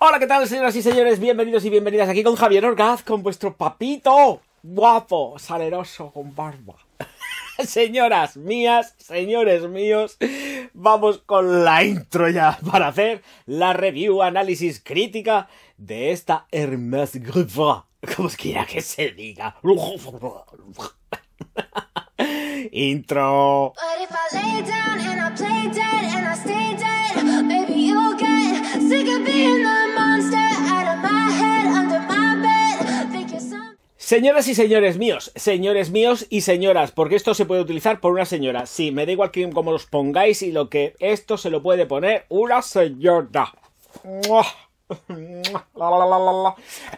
Hola, ¿qué tal, señoras y señores? Bienvenidos y bienvenidas aquí con Javier Orgaz, con vuestro papito guapo, saleroso, con barba. Señoras mías, señores míos, vamos con la intro ya para hacer la review, análisis crítica de esta Hermes Griffin, como quiera que se diga. intro. Señoras y señores míos, señores míos y señoras, porque esto se puede utilizar por una señora. Sí, me da igual como los pongáis y lo que esto se lo puede poner una señora.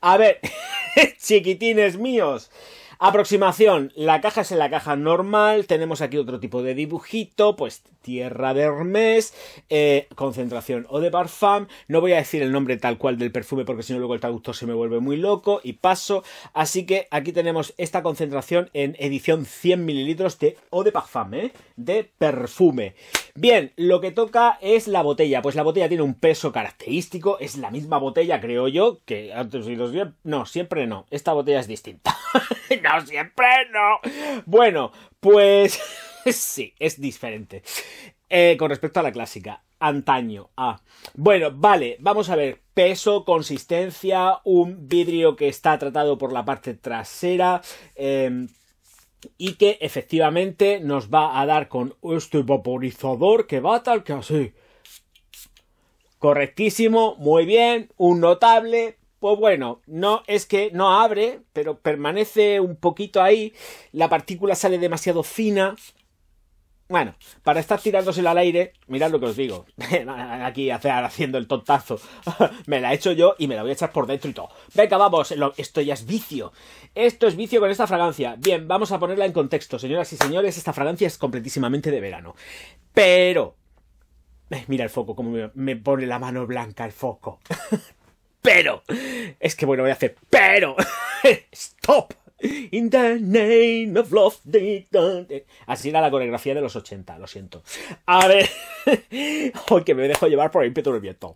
A ver, chiquitines míos. Aproximación, la caja es en la caja normal, tenemos aquí otro tipo de dibujito, pues tierra de Hermes, eh, concentración o de parfum, no voy a decir el nombre tal cual del perfume porque si no luego el traductor se me vuelve muy loco y paso, así que aquí tenemos esta concentración en edición 100 mililitros de eau de parfum, ¿eh? de perfume. Bien, lo que toca es la botella, pues la botella tiene un peso característico, es la misma botella creo yo, que antes y los días, no, siempre no, esta botella es distinta. no, siempre no. Bueno, pues sí, es diferente. Eh, con respecto a la clásica, antaño. Ah, bueno, vale, vamos a ver. Peso, consistencia, un vidrio que está tratado por la parte trasera. eh, y que efectivamente nos va a dar con este vaporizador que va tal que así. Correctísimo, muy bien, un notable. Pues bueno, no es que no abre, pero permanece un poquito ahí. La partícula sale demasiado fina. Bueno, para estar tirándosela al aire, mirad lo que os digo. Aquí haciendo el tontazo. me la he hecho yo y me la voy a echar por dentro y todo. Venga, vamos, esto ya es vicio. Esto es vicio con esta fragancia. Bien, vamos a ponerla en contexto. Señoras y señores, esta fragancia es completísimamente de verano. Pero... Eh, Mira el foco, como me pone la mano blanca el foco. pero... Es que bueno, voy a hacer... Pero... Stop. In the name of love. Así era la coreografía de los 80, lo siento. A ver. Hoy que me dejo llevar por el ímpetu del viento.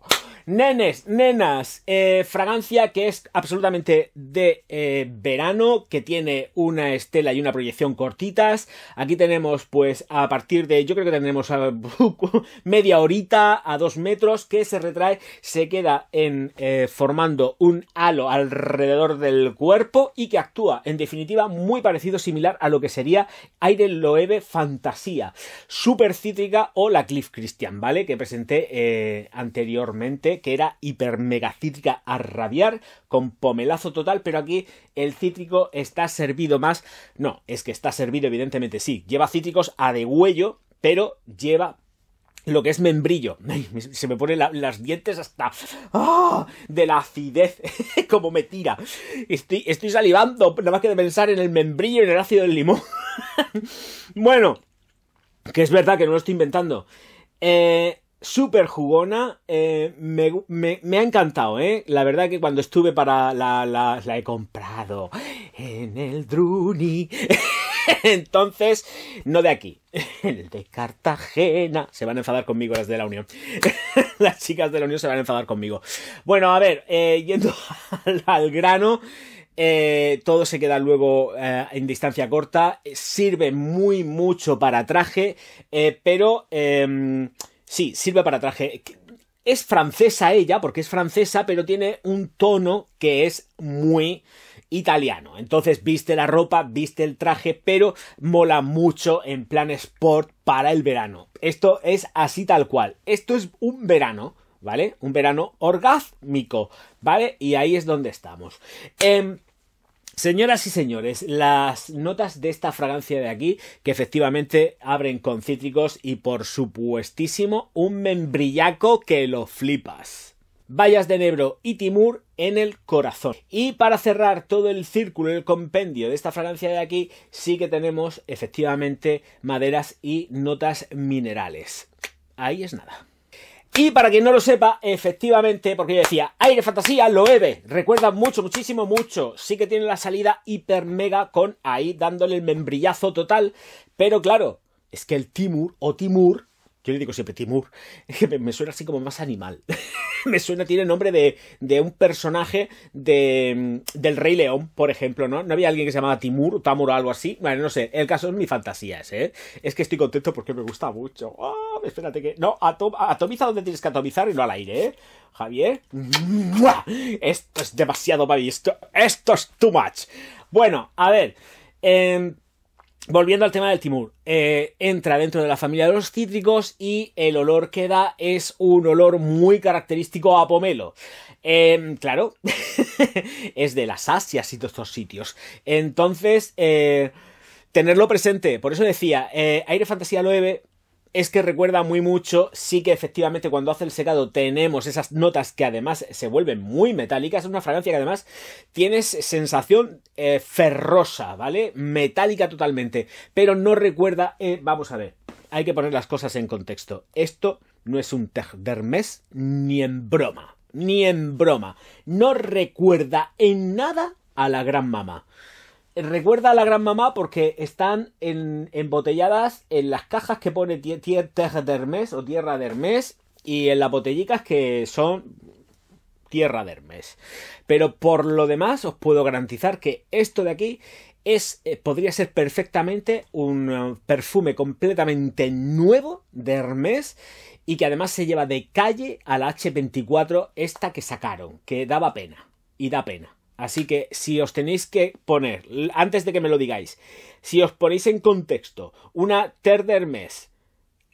Nenes, nenas, eh, fragancia que es absolutamente de eh, verano, que tiene una estela y una proyección cortitas. Aquí tenemos, pues, a partir de, yo creo que tendremos a, media horita a dos metros, que se retrae, se queda en eh, formando un halo alrededor del cuerpo y que actúa, en definitiva, muy parecido, similar a lo que sería Aire Loewe Fantasía, super cítrica o la Cliff Christian, ¿vale? Que presenté eh, que era hiper mega cítrica a rabiar, con pomelazo total, pero aquí el cítrico está servido más. No, es que está servido, evidentemente sí. Lleva cítricos a degüello, pero lleva lo que es membrillo. Se me ponen la- las dientes hasta ¡ah! de la acidez, como me tira. Estoy, estoy salivando, nada más que de pensar en el membrillo y en el ácido del limón. bueno, que es verdad que no lo estoy inventando. Eh, Súper jugona, eh, me, ha encantado, ¿eh? La verdad que cuando estuve para la, la, he comprado en el Druni. Entonces, no de aquí, el de Cartagena. Se van a enfadar conmigo las de la Unión. las chicas de la Unión se van a enfadar conmigo. Bueno, a ver, eh, yendo al, grano. eh, todo se queda luego en distancia corta. Sirve muy mucho para traje. pero em, sí, sirve para traje. Es francesa ella, porque es francesa, pero tiene un tono que es muy italiano. Entonces viste la ropa, viste el traje, pero mola mucho en plan sport para el verano. Esto es así tal cual. Esto es un verano, ¿vale? Un verano orgásmico, ¿vale? Y ahí es donde estamos. Em, Señoras y señores, las notas de esta fragancia de aquí, que efectivamente abren con cítricos y por supuestísimo un membrillaco que lo flipas. Bayas de Nebro y Timur en el corazón. Y para cerrar todo el círculo, el compendio de esta fragancia de aquí, sí que tenemos efectivamente maderas y notas minerales. Ahí es nada. Y para quien no lo sepa, efectivamente, porque yo decía, aire fantasía, Loewe, recuerda mucho, muchísimo, mucho. Sí que tiene la salida hiper mega con ahí dándole el membrillazo total. Pero claro, es que el Timur o Timur, Yo digo siempre Timur. Que me, suena así como más animal. me suena, tiene nombre de, de un personaje de, del Rey León, por ejemplo, ¿no? ¿No había alguien que se llamaba Timur Tamur o algo así? Bueno, no sé. El caso es mi fantasía ese, ¿eh? Es que estoy contento porque me gusta mucho. Ah, espérate que... No, atom- atomiza donde tienes que atomizar y no al aire, ¿eh? Javier. ¡Mua! Esto es demasiado, baby. Esto, esto es too much. Bueno, a ver. em, Volviendo al tema del Timur, eh, entra dentro de la familia de los cítricos y el olor que da es un olor muy característico a pomelo. Eh, claro, es de las Asias y de estos sitios. Entonces, eh, tenerlo presente. Por eso decía, eh, Aire Fantasía 9 es que recuerda muy mucho, sí que efectivamente cuando hace el secado tenemos esas notas que además se vuelven muy metálicas, es una fragancia que además tienes sensación eh, ferrosa, ¿vale? Metálica totalmente, pero no recuerda, eh, vamos a ver, hay que poner las cosas en contexto, esto no es un tej d'Hermès ni en broma, ni en broma, no recuerda en nada a la gran mamá recuerda a la gran mamá porque están embotelladas en las cajas que pone tie- tie- Terre d'Hermès o Tierra de Hermès y en las botellicas que son Tierra de Hermès. Pero por lo demás os puedo garantizar que esto de aquí es eh, podría ser perfectamente un eh, perfume completamente nuevo de Hermès y que además se lleva de calle a la H24 esta que sacaron, que daba pena y da pena. Así que si os tenéis que poner, antes de que me lo digáis, si os ponéis en contexto una d'Hermès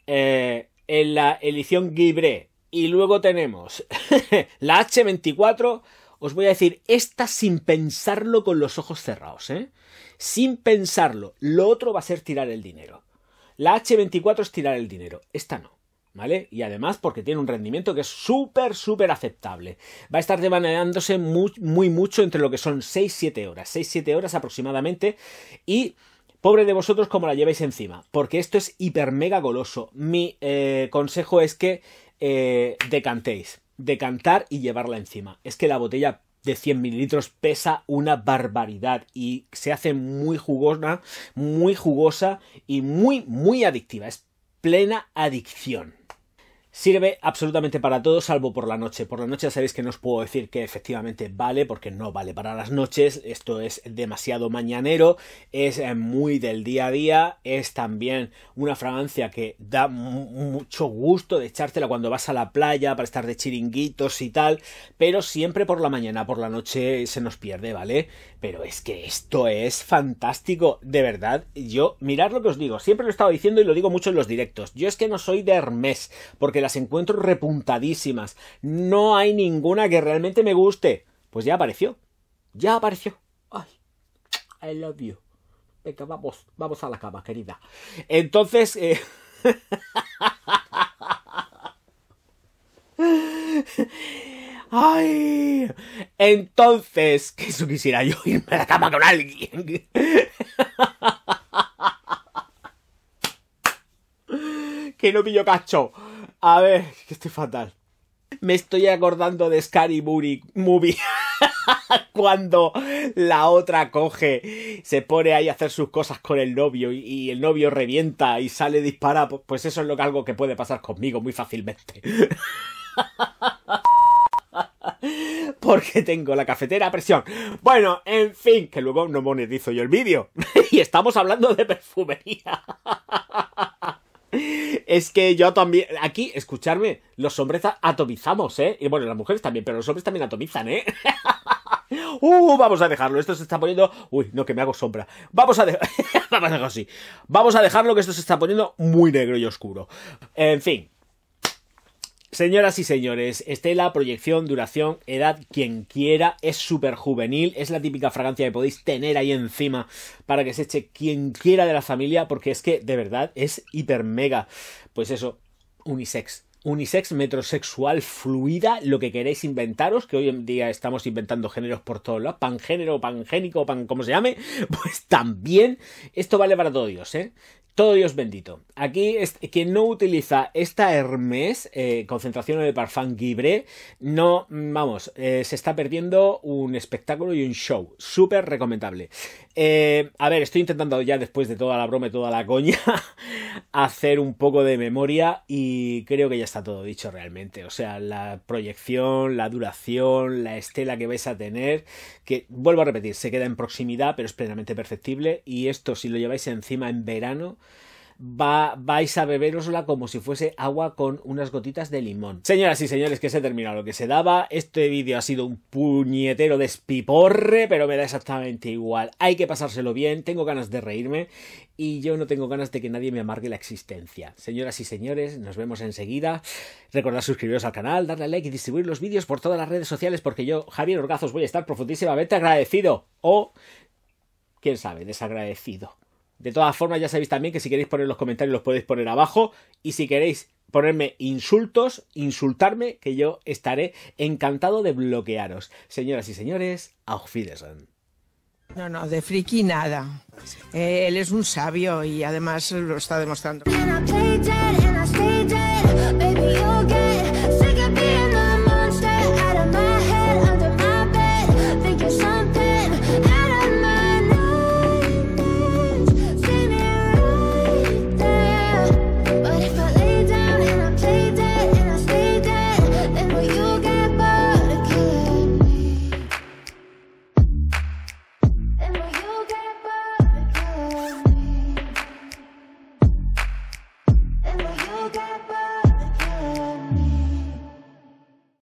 eh, en la edición Guibré y luego tenemos la H24, os voy a decir esta sin pensarlo con los ojos cerrados, ¿eh? Sin pensarlo. Lo otro va a ser tirar el dinero. La H24 es tirar el dinero, esta no. ¿Vale? Y además porque tiene un rendimiento que es súper, súper aceptable. Va a estar devaneándose muy, muy mucho entre lo que son 6-7 horas. 6-7 horas aproximadamente. Y pobre de vosotros como la lleváis encima. Porque esto es hiper mega goloso. Mi eh, consejo es que eh, decantéis. Decantar y llevarla encima. Es que la botella de 100 mililitros pesa una barbaridad y se hace muy jugosa, muy jugosa y muy, muy adictiva. Es plena adicción. Sirve absolutamente para todo, salvo por la noche. Por la noche ya sabéis que no os puedo decir que efectivamente vale, porque no vale para las noches. Esto es demasiado mañanero, es eh, muy del día a día, es también una fragancia que da mu- mucho gusto de echártela cuando vas a la playa para estar de chiringuitos y tal, pero siempre por la mañana, por la noche se nos pierde, ¿vale? Pero es que esto es fantástico, de verdad. Yo, mirad lo que os digo, siempre lo he estado diciendo y lo digo mucho en los directos. Yo es que no soy de Hermès, porque las encuentro repuntadísimas. No hay ninguna que realmente me guste. Pues ya apareció. Ya apareció. Ay, I love you. Venga, vamos, vamos a la cama, querida. Entonces, eh... Ay, entonces, que eso quisiera yo irme a la cama con alguien. que no pillo cacho. A ver, que estoy fatal. Me estoy acordando de Scary Movie, cuando la otra coge, se pone ahí a hacer sus cosas con el novio y, el novio revienta y sale dispara. Pues eso es lo que algo que puede pasar conmigo muy fácilmente. Porque tengo la cafetera a presión. Bueno, en fin, que luego no monetizo yo el vídeo. y estamos hablando de perfumería. Es que yo también, aquí, escucharme, los hombres atomizamos, ¿eh? Y bueno, las mujeres también, pero los hombres también atomizan, ¿eh? Uh, vamos a dejarlo, esto se está poniendo... Uy, no, que me hago sombra. Vamos a vamos a dejarlo así. Vamos a dejarlo que esto se está poniendo muy negro y oscuro. En fin, Señoras y señores, Estela, proyección, duración, edad, quien quiera, es súper juvenil, es la típica fragancia que podéis tener ahí encima para que se eche quien quiera de la familia, porque es que de verdad es hiper mega, pues eso, unisex. Unisex, metrosexual, fluida, lo que queréis inventaros, que hoy en día estamos inventando géneros por todos lados, pangénero, pangénico, pan, como se llame, pues también esto vale para todo Dios, ¿eh? Todo Dios bendito. Aquí, quien no utiliza esta Hermès, eh, concentración de parfum Guibre, no, mm, vamos, eh, se está perdiendo un espectáculo y un show. Súper recomendable. Eh, a ver, estoy intentando ya después de toda la broma y toda la coña hacer un poco de memoria y creo que ya está todo dicho realmente. O sea, la proyección, la duración, la estela que vais a tener, que vuelvo a repetir, se queda en proximidad, pero es plenamente perceptible y esto si lo lleváis encima en verano va, vais a beberosla como si fuese agua con unas gotitas de limón. Señoras y señores, que se ha terminado lo que se daba. Este vídeo ha sido un puñetero despiporre, pero me da exactamente igual. Hay que pasárselo bien, tengo ganas de reírme y yo no tengo ganas de que nadie me amargue la existencia. Señoras y señores, nos vemos enseguida. Recordad suscribiros al canal, darle like y distribuir los vídeos por todas las redes sociales porque yo, Javier Orgazos, voy a estar profundísimamente agradecido. O, quién sabe, desagradecido. De todas formas, ya sabéis también que si queréis poner los comentarios los podéis poner abajo. Y si queréis ponerme insultos, insultarme, que yo estaré encantado de bloquearos. Señoras y señores, auf Wiedersehen. No, no, de friki nada. Eh, él es un sabio y además lo está demostrando.